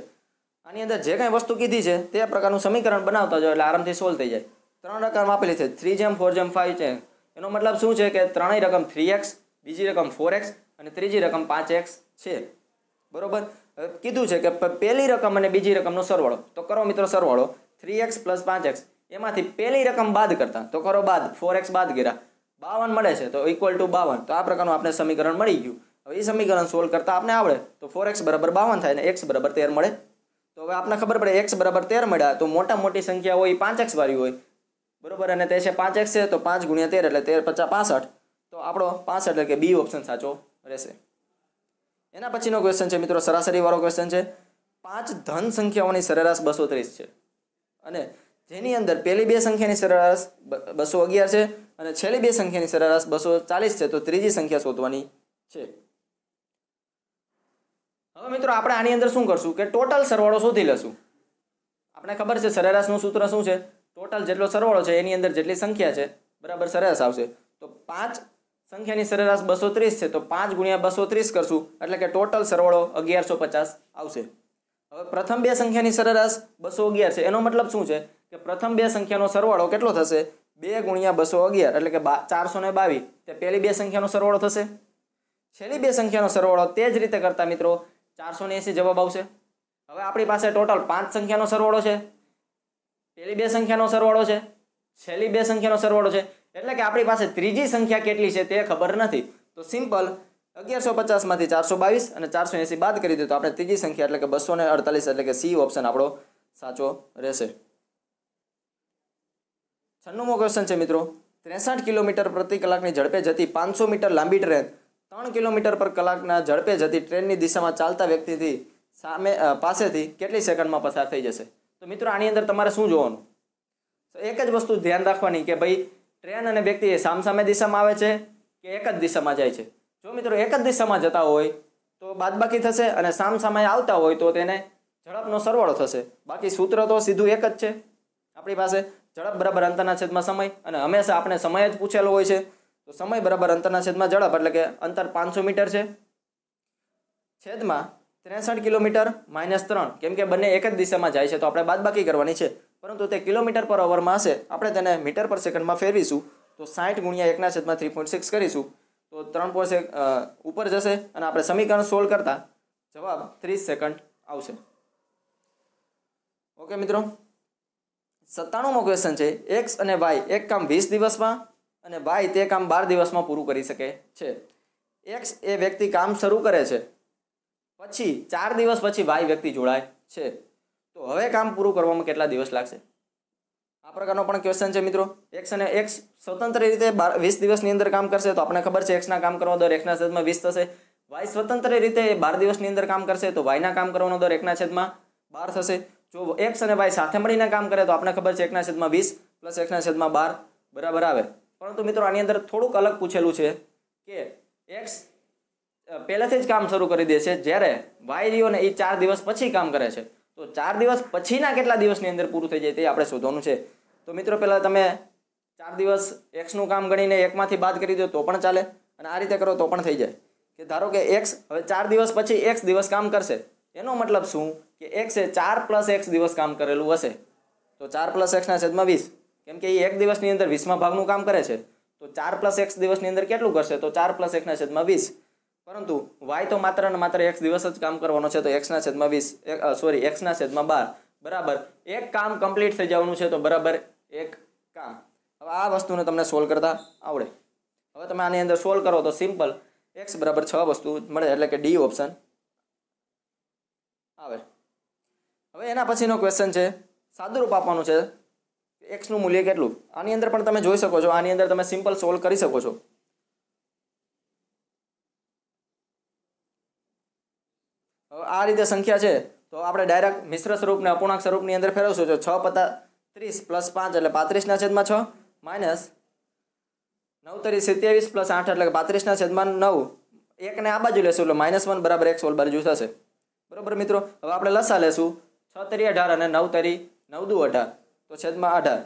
આની અંદર જે કંઈ વસ્તુ કીધી છે તે પ્રકારનું સમીકરણ બનાવતા જાઓ એટલે આરામથી સોલ્વ થઈ જાય. ત્રણ રકમ આપેલી છે. થ્રી જેમ ફોર જેમ ફાઇવ છે એનો મતલબ શું છે કે ત્રણેય રકમ થ્રી એક્સ બીજી રકમ ફોર એક્સ અને ત્રીજી રકમ પાંચ એક્સ છે. બરોબર? કીધું છે કે પહેલી રકમ અને બીજી રકમનો સરવાળો. તો કરો મિત્રો સરવાળો. થ્રી એક્સ પ્લસ પાંચ એક્સ એમાંથી પહેલી રકમ બાદ કરતા. તો કરો બાદ. ફોર એક્સ બાદ કર્યા. બાવન મળે છે. તો ઇક્વલ ટુ બાવન. તો આ પ્રકારનું આપણે સમીકરણ મળી ગયું. હવે એ સમીકરણ સોલ્વ કરતા આપણે આવડે. તો ફોર એક્સ બરાબર બાવન થાય ને એક્સ બરાબર તેર મળે. તો હવે આપણે ખબર પડે એક્સ બરાબર તેર મળ્યા. તો મોટા મોટી સંખ્યા હોય પાંચ એક્સ વાળી હોય. બરોબર? અને તે છે પાંચ એક્સ છે, તો પાંચ ગુણ્યા તેર એટલે તેર પચાસ પાસઠ. તો આપણો પાંચ એટલે કે બી ઓપ્શન સાચો રહેશે. એના પછીનો ક્વેશ્ચન છે મિત્રો, સરાસરી વાળો ક્વેશ્ચન છે, પાંચ ધન સંખ્યાઓની સરેરાશ બસો ત્રીસ છે. અને જેની અંદર પહેલી બે સંખ્યાની સરેરાશ બસો અગિયાર છે અને છેલ્લી બે સંખ્યાની સરેરાશ બસો ચાલીસ છે, તો ત્રીજી સંખ્યા શોધવાની છે. હવે મિત્રો, આપણે આની અંદર શું કરશું કે ટોટલ સરવાળો શોધી લેશું. આપણે ખબર છે સરેરાશનું સૂત્ર શું છે? ટોટલ જેટલો સરવાળો છે, એની અંદર જેટલી સંખ્યા છે, બરાબર સરેરાશ આવશે. તો પાંચ સંખ્યાની સરેરાશ બસો ત્રીસ છે, તો પાંચ ગુણ્યા બસો ત્રીસ કરશું. એટલે કે ટોટલ સરવાળો અગિયારસો પચાસ આવશે. હવે પ્રથમ બે સંખ્યાની સરેરાશ બસો અગિયાર છે. એનો મતલબ શું છે? કે પ્રથમ બે સંખ્યાનો સરવાળો કેટલો થશે? બે ગુણ્યા બસો અગિયાર, એટલે કે ચારસો ને બાવીસ. તે પહેલી બે સંખ્યાનો સરવાળો થશે? છેલ્લી બે સંખ્યાનો સરવાળો તે જ રીતે કરતા મિત્રો ચારસો ને એંસી જવાબ આવશે. હવે આપણી પાસે ટોટલ પાંચ સંખ્યાનો સરવાળો છે. પહેલી બે સંખ્યાનો સરવાળો છે. છેલ્લી બે સંખ્યાનો સરવાળો છે. એટલે કે આપણી પાસે ત્રીજી સંખ્યા કેટલી છે તે ખબર નથી. તો સિમ્પલ અગિયારસો પચાસમાંથી ચારસો બાવીસ અને ચારસો એંસી બાદ કરી દે તો આપણે ત્રીજી સંખ્યા એટલે કે બસો અડતાલીસ એટલે કે સી ઓપ્શન આપણો સાચો રહેશે. છન્નુમો ક્વેશ્ચન છે મિત્રો. ત્રેસઠ કિલોમીટર પ્રતિ કલાકની ઝડપે જતી પાંચસો મીટર લાંબી ટ્રેન, ત્રણ કિલોમીટર પર કલાકના ઝડપે જતી ટ્રેનની દિશામાં ચાલતા વ્યક્તિથી સામે પાસેથી કેટલી સેકન્ડમાં પસાર થઈ જશે? તો મિત્રો આની અંદર તમારે શું જોવાનું? એક જ વસ્તુ ધ્યાન રાખવાની કે ભાઈ ટ્રેન અને વ્યક્તિ એ સામસામે દિશામાં આવે છે કે એક જ દિશામાં જાય છે? જો મિત્રો એક જ દિશામાં જતા હોય તો બાદબાકી થશે અને સામસામે આવતા હોય તો તેને ઝડપનો સરવાળો થશે. બાકી સૂત્ર તો સીધું એક જ છે. આપણી પાસે ઝડપ બરાબર અંતરના છેદમાં સમય અને હંમેશા આપણે સમય જ પૂછેલો હોય છે. તો સમય બરાબર અંતરના છેદમાં ઝડપ એટલે કે અંતર પાંચસો મીટર છે. છેદમાં ત્રેસઠ કિલોમીટર માઇનસ ત્રણ. કેમ કે બંને એક જ દિશામાં જાય છે તો આપણે બાદબાકી કરવાની છે. પરંતુ તે કિલોમીટર પર અવરમાં હશે. આપણે તેને મીટર પર સેકન્ડમાં ફેરવીશું. તો સાઠ ગુણ્યા એકના છેદમાં થ્રી પોઈન્ટ સિક્સ કરીશું. તો ત્રણ પોઈન્ટ ઉપર જશે અને આપણે સમીકરણ સોલ્વ કરતા જવાબ ત્રીસ સેકન્ડ આવશે. ઓકે, મિત્રો? સત્તાણુંમો ક્વેશ્ચન છે. એક્સ અને વાય એક કામ વીસ દિવસમાં અને વાય તે કામ બાર દિવસમાં પૂરું કરી શકે છે. એક્સ એ વ્યક્તિ કામ શરૂ કરે છે. પછી ચાર દિવસ પછી વાય વ્યક્તિ જોડાય છે. તો હવે કામ પૂરું કરવામાં કેટલા દિવસ લાગશે? આ પ્રકારનો પણ ક્વેશ્ચન છે મિત્રો. એક્સ અને એક્સ સ્વતંત્ર રીતે વીસ દિવસની અંદર કામ કરશે તો આપણે ખબર છે એક્સના કામ કરવા દર એક્સના છેદમાં વીસ થશે. વાય સ્વતંત્ર રીતે બાર દિવસની અંદર કામ કરશે તો વાયના કામ કરવાનો દર એકના છેદમાં બાર થશે. જો એક્સ અને વાય સાથે મળીને કામ કરે તો આપણે ખબર છે એકના છેદમાં વીસ પ્લસ એકના છેદમાં બાર બરાબર આવે. પરંતુ મિત્રો આની અંદર થોડુંક અલગ પૂછેલું છે કે એક્સ પહેલેથી જ કામ શરૂ કરી દે છે જ્યારે વાય રહ્યો ને એ ચાર દિવસ પછી કામ કરે છે. તો ચાર દિવસ પછીના કેટલા દિવસની અંદર પૂરું થઈ જાય તે આપણે શોધવાનું છે. તો મિત્રો, પહેલાં તમે ચાર દિવસ એક્સનું કામ ગણીને એકમાંથી બાદ કરી દો તો પણ ચાલે અને આ રીતે કરો તો પણ થઈ જાય. કે ધારો કે એક્સ હવે ચાર દિવસ પછી એક્સ દિવસ કામ કરશે. એનો મતલબ શું? કે એક્સે ચાર પ્લસ એક્સ દિવસ કામ કરેલું હશે. તો ચાર પ્લસ એક્સના છેદમાં વીસ. કેમ કે એ એક દિવસની અંદર વીસમાં ભાગનું કામ કરે છે. તો ચાર પ્લસ એક્સ દિવસની અંદર કેટલું કરશે? તો ચાર પ્લસ એકના છેદમાં વીસ. પરંતુ વાય તો માત્ર ને માત્ર એક્સ દિવસ જ કામ કરવાનો છે, તો એક્સના છેદમાં વીસ સોરી એક્સના છેદમાં બાર. બરાબર? એક કામ કમ્પ્લીટ થઈ જવાનું છે, તો બરાબર એક કામ. હવે આ વસ્તુને તમને સોલ્વ કરતા આવડે. હવે તમે આની અંદર સોલ્વ કરો તો સિમ્પલ એક્સ બરાબર છ વસ્તુ મળે, એટલે કે ડી ઓપ્શન આવે. હવે એના પછીનો ક્વેશ્ચન છે, સાદુરૂપ આપવાનું છે એક્સનું મૂલ્ય કેટલું? આની અંદર પણ તમે જોઈ શકો છો, આની અંદર તમે સિમ્પલ સોલ્વ કરી શકો છો. આ રીતે સંખ્યા છે, તો આપણે ડાયરેક્ટ મિશ્ર સ્વરૂપને અપૂર્ણાંક સ્વરૂપની અંદર ફેરવશું. તો છ પતા ત્રીસ પ્લસ પાંચ એટલે પાંત્રીસના છેદમાં છ માઇનસ નવ તરી સિત્યાવીસ પ્લસ આઠ એટલે પાંત્રીસના છેદમાં નવ, એકને આ બાજુ લેશું એટલે માઇનસ વન બરાબર એક સોલ બાજુ થશે. બરાબર મિત્રો? હવે આપણે લસા લેશું. છ તરી અઢાર અને નવ તરી નવ દુ અઢાર, તો છેદમાં અઢાર.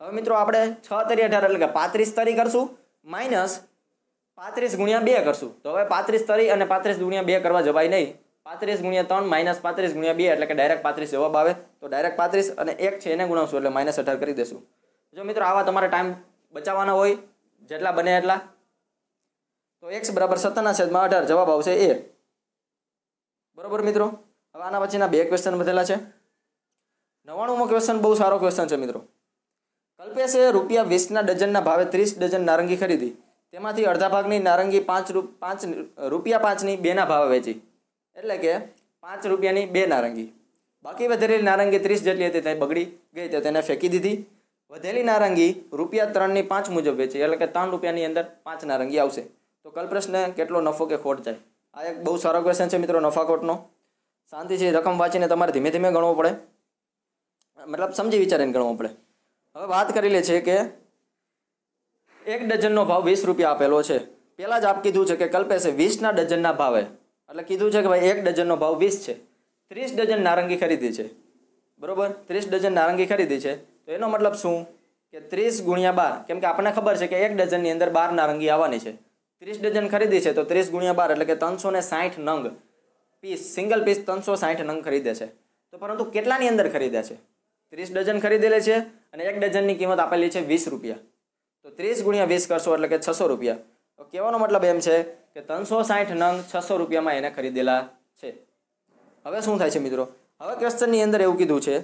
હવે મિત્રો આપણે છ તરી અઢાર એટલે કે પાંત્રીસ તરી કરશું માઇનસ પાંત્રીસ ગુણ્યા બે કરશું. તો હવે પાંત્રીસ તરી અને પાંત્રીસ ગુણ્યા બે કરવા જવાય નહીં. પાંત્રીસ ગુણ્યા ત્રણ, માઇનસ પાંત્રીસ ગુણ્યા બે, એટલે કે ડાયરેક્ટ પાંત્રીસ જવાબ આવે. તો ડાયરેક્ટ પાંત્રીસ અને એક છે એને ગુણાવશું, એટલે માઇનસ અઢાર કરી દેશું. જો મિત્રો, આવા તમારે ટાઈમ બચાવવાના હોય, જેટલા બને એટલા. તો એક્સ બરાબર સત્તરના છેદમાં અઢાર, જવાબ આવશે એ બરોબર મિત્રો? હવે આના પછીના બે ક્વેશ્ચન વધેલા છે. નવાણુંમો ક્વેશ્ચન બહુ સારો ક્વેશ્ચન છે મિત્રો. કલ્પેશે રૂપિયા વીસના ડઝનના ભાવે ત્રીસ ડઝન નારંગી ખરીદી. તેમાંથી અડધા ભાગની નારંગી પાંચ પાંચ રૂપિયા પાંચની બેના ભાવે વેચી. એટલે કે પાંચ રૂપિયાની બે નારંગી. બાકી વધેલી નારંગી ત્રીસ જેટલી હતી તે બગડી ગઈ તો તેને ફેંકી દીધી. વધેલી નારંગી રૂપિયા ત્રણની પાંચ મુજબ વેચી, એટલે કે ત્રણ રૂપિયાની અંદર પાંચ નારંગી આવશે. તો કલ્પેશને કેટલો નફો કે ખોટ જાય? આ એક બહુ સારો ક્વેશ્ચન છે મિત્રો નફાખોટનો શાંતિથી રકમ વાંચીને તમારે ધીમે ધીમે ગણવો પડે. મતલબ સમજી વિચારીને ગણવો પડે. હવે વાત કરી લે છે કે એક ડઝનનો ભાવ વીસ રૂપિયા આપેલો છે. પહેલાં જ આપ કીધું છે કે કલ્પેશે વીસના ડઝનના ભાવે એટલે કીધું છે કે ભાઈ એક ડઝનનો ભાવ વીસ છે. ત્રીસ ડઝન નારંગી ખરીદી છે. બરોબર? ત્રીસ ડઝન નારંગી ખરીદી છે. તો એનો મતલબ શું? કે ત્રીસ ગુણ્યા બાર, કેમ કે આપણને ખબર છે કે એક ડઝનની અંદર બાર નારંગી આવવાની છે. ત્રીસ ડઝન ખરીદી છે તો ત્રીસ ગુણ્યા બાર એટલે કે ત્રણસો ને સાઠ નંગ. પીસ, સિંગલ પીસ ત્રણસો સાઠ નંગ ખરીદે છે. તો પરંતુ કેટલાની અંદર ખરીદે છે? ત્રીસ ડઝન ખરીદેલે છે અને એક ડઝનની કિંમત આપેલી છે વીસ રૂપિયા. તો ત્રીસ ગુણ્યા વીસ કરશો એટલે કે છસો રૂપિયા. તો કહેવાનો મતલબ એમ છે કે ત્રણસો સાઠ નંગ છસો રૂપિયામાં એને ખરીદેલા છે. હવે શું થાય છે મિત્રો? હવે ક્વેશ્ચનની અંદર એવું કીધું છે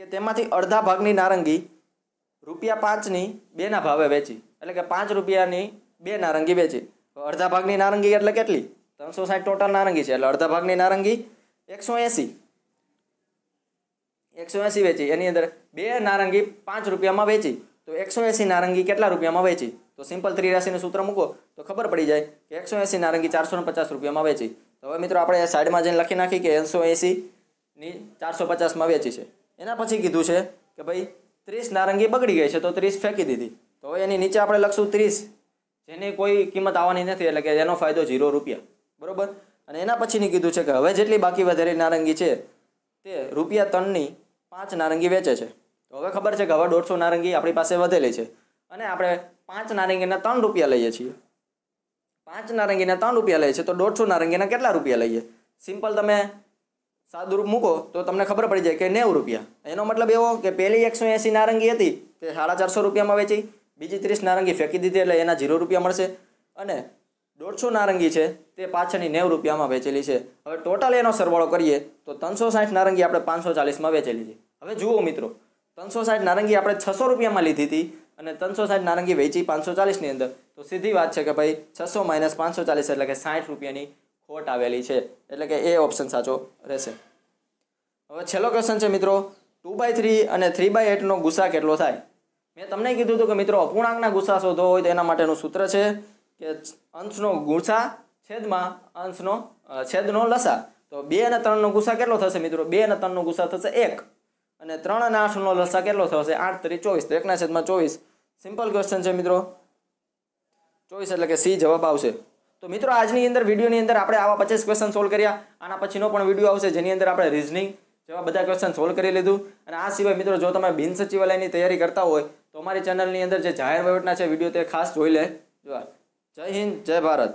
કે તેમાંથી અડધા ભાગની નારંગી રૂપિયા પાંચની બેના ભાવે વેચી. એટલે કે પાંચ રૂપિયાની બે નારંગી વેચી. અડધા ભાગની નારંગી એટલે કેટલી? ત્રણસો સાઠ ટોટલ નારંગી છે. એટલે અડધા ભાગની નારંગી એકસો એંસી. એકસો એંસી વેચી. એની અંદર બે નારંગી પાંચ રૂપિયામાં વેચી. તો એકસો એંસી નારંગી કેટલા રૂપિયામાં વેચી? તો સિમ્પલ ત્રિરાશીનું સૂત્ર મૂકો, તો ખબર પડી જાય કે એકસો એંસી નારંગી ચારસો પચાસ રૂપિયામાં વેચી. તો હવે મિત્રો આપણે સાઈડમાં જઈને લખી નાખી કે એકસો એંસીની ચારસો પચાસમાં વેચી છે. એના પછી કીધું છે કે ભાઈ ત્રીસ નારંગી બગડી ગઈ છે, તો ત્રીસ ફેંકી દીધી. તો હવે એની નીચે આપણે લખશું ત્રીસ, જેની કોઈ કિંમત આવવાની નથી, એટલે કે એનો ફાયદો ઝીરો રૂપિયા. બરોબર? અને એના પછીની કીધું છે કે હવે જેટલી બાકી વધેલી નારંગી છે, તે રૂપિયા ત્રણની પાંચ નારંગી વેચે છે. તો હવે ખબર છે કે હવે દોઢસો નારંગી આપણી પાસે વધેલી છે. અને આપણે પાંચ નારંગીના ત્રણ રૂપિયા લઈએ છીએ. પાંચ નારંગીના ત્રણ રૂપિયા લઈએ છીએ, તો દોઢસો નારંગીના કેટલા રૂપિયા લઈએ? સિમ્પલ તમે સાદુરૂપ મૂકો, તો તમને ખબર પડી જાય કે નેવું રૂપિયા. એનો મતલબ એવો કે પહેલી એકસો એંસી નારંગી હતી તે સાડા ચારસો રૂપિયામાં વેચી, બીજી ત્રીસ નારંગી ફેંકી દીધી એટલે એના ઝીરો રૂપિયા મળશે. અને દોઢસો નારંગી છે તે પાછળની નેવું રૂપિયામાં વેચેલી છે. હવે ટોટલ એનો સરવાળો કરીએ, તો ત્રણસો સાઠ નારંગી આપણે પાંચસો ચાલીસમાં વેચેલી છે. હવે જુઓ મિત્રો, ત્રણસો સાઠ નારંગી આપણે છસો રૂપિયામાં લીધી હતી અને ત્રણસો સાઠ નારંગી વેચી પાંચસો ચાલીસની અંદર. તો સીધી વાત છે કે ભાઈ છસો માઇનસ પાંચસો ચાલીસ એટલે કે સાઠ રૂપિયાની ખોટ આવેલી છે. એટલે કે એ ઓપ્શન સાચો રહેશે. હવે છેલ્લો ક્વેશ્ચન છે મિત્રો ટુ બાય થ્રી અને થ્રી બાય એટનો ગુસ્સા કેટલો થાય? મેં તમને કીધું હતું કે મિત્રો, અપૂર્ણાંકના ગુસ્સા શોધવો હોય તો એના માટેનું સૂત્ર છે કે અંશનો ગુસા છેદમાં અંશનો છેદનો લસા. તો બે અને ત્રણનો ગુસા કેટલો થશે મિત્રો? બે અને ત્રણનો ગુસા થશે એક. અને ત્રણ અને આઠનો લસા કેટલો થશે? આઠ તરી ચોવીસ. એકના છેદમાં ચોવીસ. સિમ્પલ ક્વેશ્ચન છે મિત્રો. ચોવીસ એટલે કે સી જવાબ આવશે. તો મિત્રો, આજની અંદર, વિડીયોની અંદર આપણે આવા પચીસ ક્વેશ્ચન સોલ્વ કર્યા. આના પછીનો પણ વીડિયો આવશે, જેની અંદર આપણે રીઝનિંગ જેવા બધા ક્વેશ્ચન સોલ્વ કરી લીધું. અને આ સિવાય મિત્રો, જો તમે બિન સચિવાલયની તૈયારી કરતા હોય, તો અમારી ચેનલની અંદર જે જાહેર વહીવટના છે, વીડિયો તે ખાસ જોઈ લે. જો જય હિન્દ, જય ભારત.